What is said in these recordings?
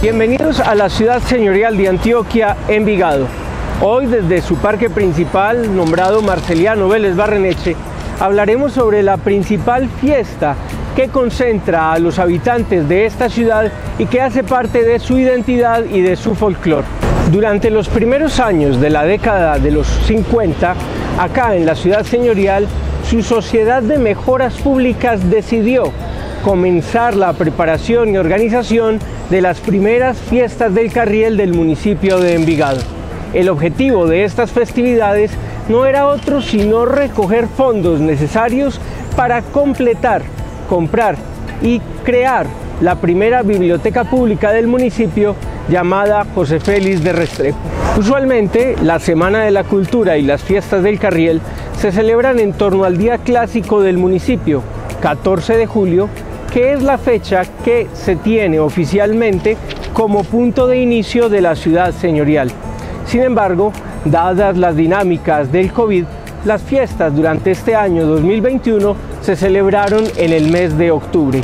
Bienvenidos a la ciudad señorial de Antioquia, Envigado. Hoy desde su parque principal, nombrado Marceliano Vélez Barreneche, hablaremos sobre la principal fiesta que concentra a los habitantes de esta ciudad y que hace parte de su identidad y de su folclore. Durante los primeros años de la década de los 50, acá en la ciudad señorial, su sociedad de mejoras públicas decidió comenzar la preparación y organización de las primeras fiestas del carriel del municipio de Envigado. El objetivo de estas festividades no era otro sino recoger fondos necesarios para completar, comprar y crear la primera biblioteca pública del municipio llamada José Félix de Restrepo. Usualmente la Semana de la Cultura y las fiestas del Carriel se celebran en torno al Día Clásico del municipio, 14 de julio, que es la fecha que se tiene oficialmente como punto de inicio de la ciudad señorial. Sin embargo, dadas las dinámicas del COVID, las fiestas durante este año 2021 se celebraron en el mes de octubre.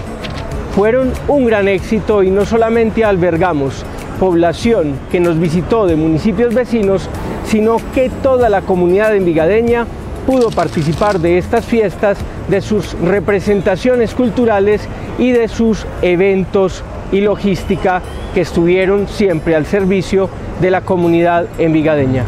Fueron un gran éxito y no solamente albergamos población que nos visitó de municipios vecinos, sino que toda la comunidad envigadeña pudo participar de estas fiestas, de sus representaciones culturales y de sus eventos y logística que estuvieron siempre al servicio de la comunidad envigadeña.